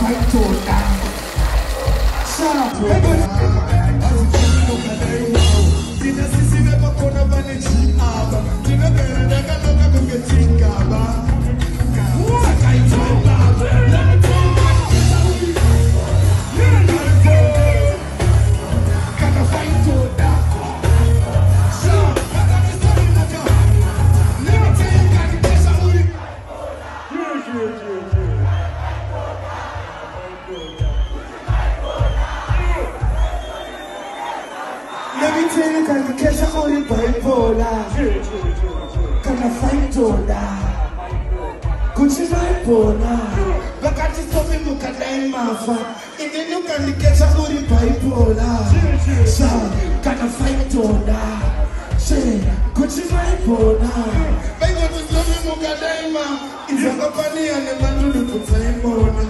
fight to die. Sharp. Let me tell you, can you catch a holy bipolar? Can I fight to die? Gucci bipolar. Wakati somi nemitheni kandikhesha or ibhayibhola kangasayidola kutshintshwa ibhola vakati somimuka ndayimafa inini ukandikhetha uri ibhayibhola sa kangasayidola she kutshintshwa ibhola vengati somimuka ndayima izakapaniya nemandulukutsaimona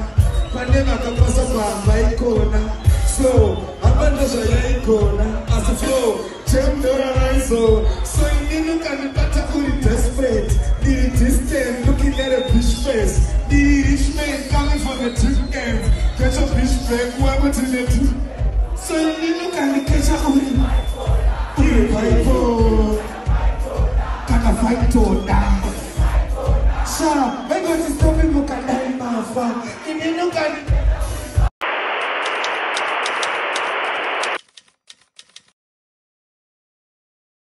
vane vakapasa kuhamba ikona so raiso. So, ingeni ukanipata uri desperate. Did it distant, looking at a fish face. The rich man coming from the two ends. Catch a fish back, whoever to the two. So, ingeni ukanikesha uri. Uri bipolar. Kaka fight to die. Sha, wengo tistomi mukadai mafa. Ingeni ukani